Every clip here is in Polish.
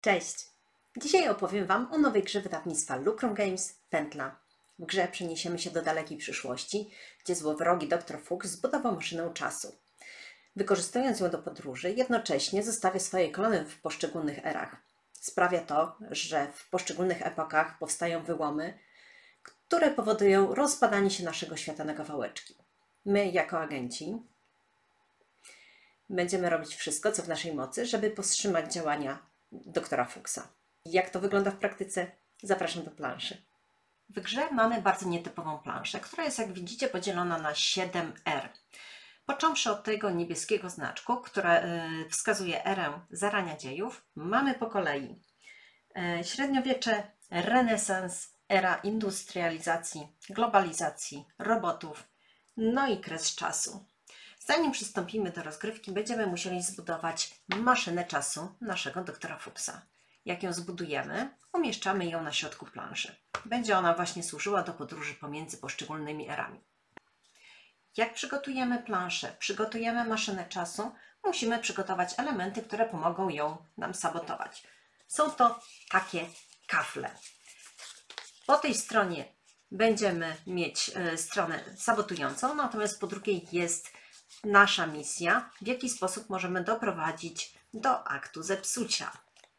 Cześć! Dzisiaj opowiem Wam o nowej grze wydawnictwa Lucrum Games Pętla. W grze przeniesiemy się do dalekiej przyszłości, gdzie złowrogi dr Fuchs zbudował maszynę czasu. Wykorzystując ją do podróży, jednocześnie zostawia swoje klony w poszczególnych erach. Sprawia to, że w poszczególnych epokach powstają wyłomy, które powodują rozpadanie się naszego świata na kawałeczki. My, jako agenci, będziemy robić wszystko, co w naszej mocy, żeby powstrzymać działania doktora Fuchsa. Jak to wygląda w praktyce? Zapraszam do planszy. W grze mamy bardzo nietypową planszę, która jest, jak widzicie, podzielona na 7 R. Począwszy od tego niebieskiego znaczku, które y, wskazuje erę zarania dziejów, mamy po kolei y, średniowiecze, renesans, era industrializacji, globalizacji, robotów, no i kres czasu. Zanim przystąpimy do rozgrywki, będziemy musieli zbudować maszynę czasu naszego doktora Fuchsa. Jak ją zbudujemy, umieszczamy ją na środku planszy. Będzie ona właśnie służyła do podróży pomiędzy poszczególnymi erami. Jak przygotujemy planszę, przygotujemy maszynę czasu, musimy przygotować elementy, które pomogą ją nam sabotować. Są to takie kafle. Po tej stronie będziemy mieć e, stronę sabotującą, natomiast po drugiej jest nasza misja, w jaki sposób możemy doprowadzić do aktu zepsucia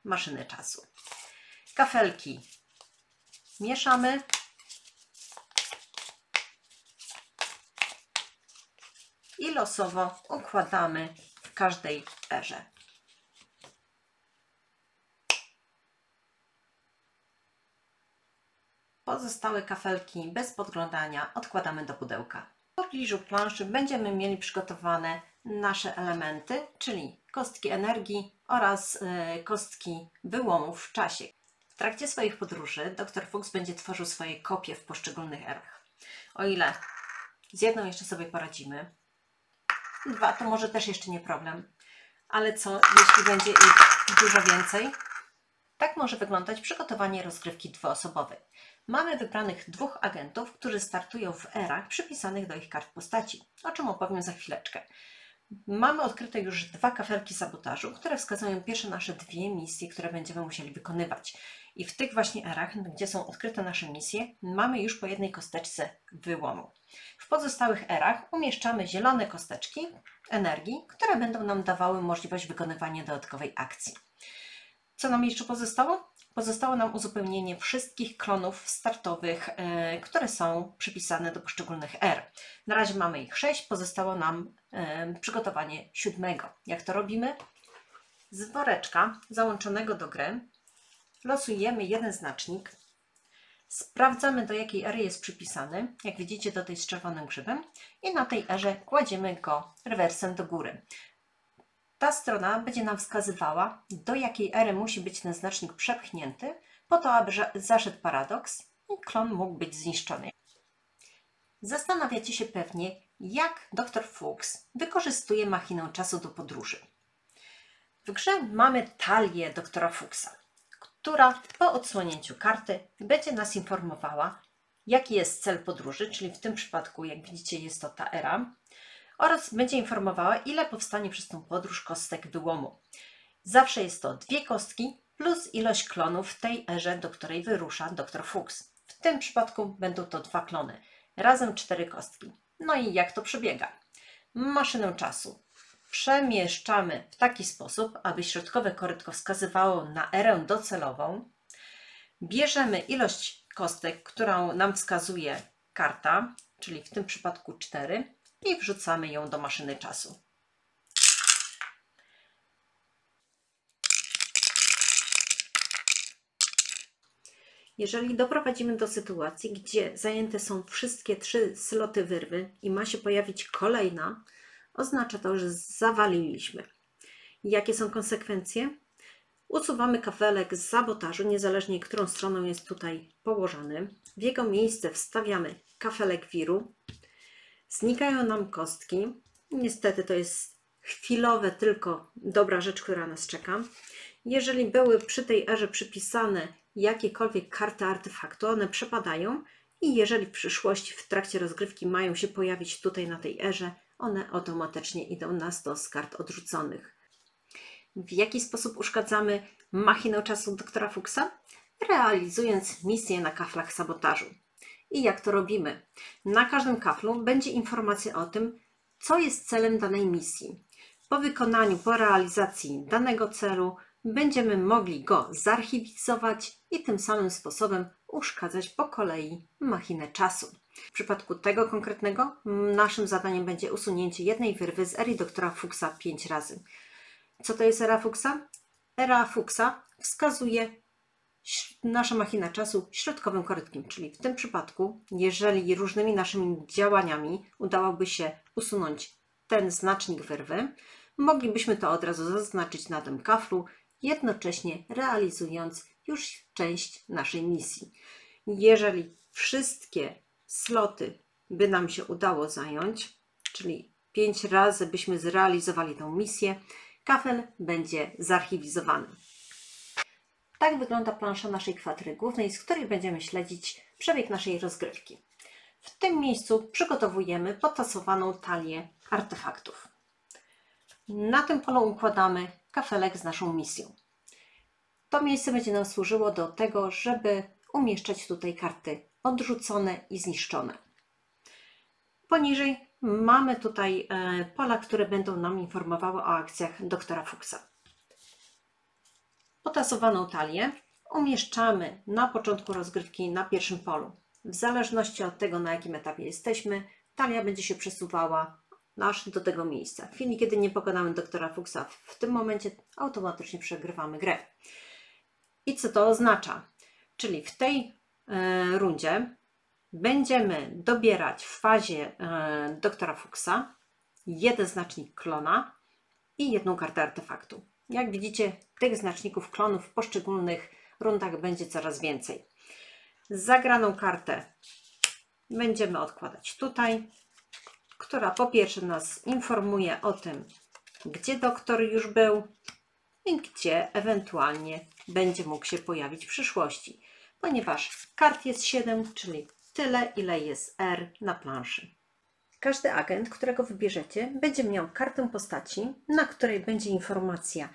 maszyny czasu. Kafelki mieszamy. I losowo układamy w każdej erze. Pozostałe kafelki bez podglądania odkładamy do pudełka. W pobliżu planszy będziemy mieli przygotowane nasze elementy, czyli kostki energii oraz y, kostki wyłomów w czasie. W trakcie swoich podróży dr Fuchs będzie tworzył swoje kopie w poszczególnych erach. O ile z jedną jeszcze sobie poradzimy, dwa to może też jeszcze nie problem, ale co jeśli będzie ich dużo więcej? Tak może wyglądać przygotowanie rozgrywki dwuosobowej. Mamy wybranych dwóch agentów, którzy startują w erach przypisanych do ich kart postaci, o czym opowiem za chwileczkę. Mamy odkryte już dwa kafelki sabotażu, które wskazują pierwsze nasze dwie misje, które będziemy musieli wykonywać. I w tych właśnie erach, gdzie są odkryte nasze misje, mamy już po jednej kosteczce wyłomu. W pozostałych erach umieszczamy zielone kosteczki energii, które będą nam dawały możliwość wykonywania dodatkowej akcji. Co nam jeszcze pozostało? Pozostało nam uzupełnienie wszystkich klonów startowych, e, które są przypisane do poszczególnych R. Na razie mamy ich sześć, pozostało nam e, przygotowanie siódmego. Jak to robimy? Z woreczka załączonego do gry losujemy jeden znacznik, sprawdzamy do jakiej ery jest przypisany, jak widzicie do tej z czerwonym grzybem i na tej erze kładziemy go rewersem do góry. Ta strona będzie nam wskazywała, do jakiej ery musi być ten znacznik przepchnięty, po to, aby zaszedł paradoks i klon mógł być zniszczony. Zastanawiacie się pewnie, jak dr Fuchs wykorzystuje machinę czasu do podróży. W grze mamy talię doktora Fuchsa, która po odsłonięciu karty będzie nas informowała, jaki jest cel podróży, czyli w tym przypadku, jak widzicie, jest to ta era, oraz będzie informowała, ile powstanie przez tą podróż kostek wyłomu. Zawsze jest to dwie kostki plus ilość klonów w tej erze, do której wyrusza dr Fuchs. W tym przypadku będą to dwa klony, razem cztery kostki. No i jak to przebiega? Maszynę czasu przemieszczamy w taki sposób, aby środkowe korytko wskazywało na erę docelową. Bierzemy ilość kostek, którą nam wskazuje karta, czyli w tym przypadku 4 i wrzucamy ją do maszyny czasu. Jeżeli doprowadzimy do sytuacji, gdzie zajęte są wszystkie trzy sloty wyrwy i ma się pojawić kolejna, oznacza to, że zawaliliśmy. Jakie są konsekwencje? Usuwamy kafelek z sabotażu, niezależnie którą stroną jest tutaj położony. W jego miejsce wstawiamy kafelek wiru, Znikają nam kostki. Niestety to jest chwilowe tylko dobra rzecz, która nas czeka. Jeżeli były przy tej erze przypisane jakiekolwiek karty artefaktu, one przepadają i jeżeli w przyszłości w trakcie rozgrywki mają się pojawić tutaj na tej erze, one automatycznie idą na stos kart odrzuconych. W jaki sposób uszkadzamy machinę czasu doktora Fuchsa? Realizując misję na kaflach sabotażu. I jak to robimy? Na każdym kaflu będzie informacja o tym, co jest celem danej misji. Po wykonaniu, po realizacji danego celu będziemy mogli go zarchiwizować i tym samym sposobem uszkadzać po kolei machinę czasu. W przypadku tego konkretnego naszym zadaniem będzie usunięcie jednej wyrwy z ery doktora Fuchsa 5 razy. Co to jest era Fuchsa? Era Fuchsa wskazuje nasza machina czasu środkowym korytkiem, czyli w tym przypadku, jeżeli różnymi naszymi działaniami udałoby się usunąć ten znacznik wyrwy, moglibyśmy to od razu zaznaczyć na tym kaflu, jednocześnie realizując już część naszej misji. Jeżeli wszystkie sloty by nam się udało zająć, czyli 5 razy byśmy zrealizowali tę misję, kafel będzie zarchiwizowany. Tak wygląda plansza naszej kwatry głównej, z której będziemy śledzić przebieg naszej rozgrywki. W tym miejscu przygotowujemy potasowaną talię artefaktów. Na tym polu układamy kafelek z naszą misją. To miejsce będzie nam służyło do tego, żeby umieszczać tutaj karty odrzucone i zniszczone. Poniżej mamy tutaj e, pola, które będą nam informowały o akcjach doktora Fuchsa. Potasowaną talię umieszczamy na początku rozgrywki na pierwszym polu. W zależności od tego, na jakim etapie jesteśmy, talia będzie się przesuwała aż do tego miejsca. W chwili, kiedy nie pokonamy doktora Fuchsa, w tym momencie automatycznie przegrywamy grę. I co to oznacza? Czyli w tej e, rundzie będziemy dobierać w fazie e, doktora Fuchsa jeden znacznik klona i jedną kartę artefaktu. Jak widzicie, tych znaczników klonów w poszczególnych rundach będzie coraz więcej. Zagraną kartę będziemy odkładać tutaj, która po pierwsze nas informuje o tym, gdzie doktor już był i gdzie ewentualnie będzie mógł się pojawić w przyszłości, ponieważ kart jest 7, czyli tyle, ile jest R na planszy. Każdy agent, którego wybierzecie, będzie miał kartę postaci, na której będzie informacja,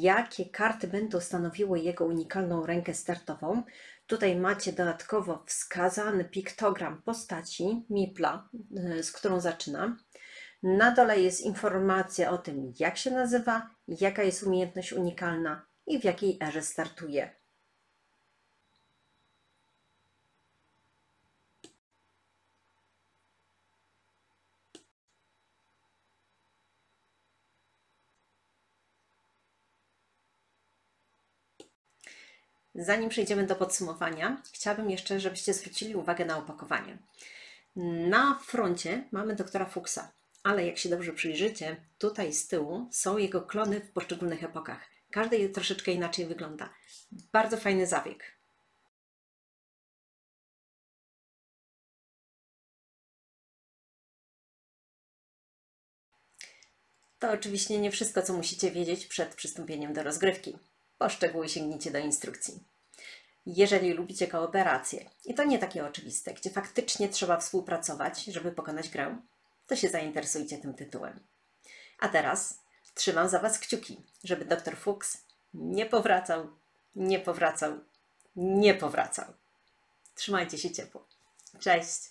jakie karty będą stanowiły jego unikalną rękę startową. Tutaj macie dodatkowo wskazany piktogram postaci Mipla, y, z którą zaczynam. Na dole jest informacja o tym, jak się nazywa, jaka jest umiejętność unikalna i w jakiej erze startuje. Zanim przejdziemy do podsumowania, chciałabym jeszcze, żebyście zwrócili uwagę na opakowanie. Na froncie mamy doktora Fuchsa, ale jak się dobrze przyjrzycie, tutaj z tyłu są jego klony w poszczególnych epokach. Każdy troszeczkę inaczej wygląda. Bardzo fajny zabieg. To oczywiście nie wszystko, co musicie wiedzieć przed przystąpieniem do rozgrywki. Po szczegóły sięgnijcie do instrukcji. Jeżeli lubicie kooperację, i to nie takie oczywiste, gdzie faktycznie trzeba współpracować, żeby pokonać grę, to się zainteresujcie tym tytułem. A teraz trzymam za Was kciuki, żeby dr Fuchs nie powracał, nie powracał, nie powracał. Trzymajcie się ciepło. Cześć!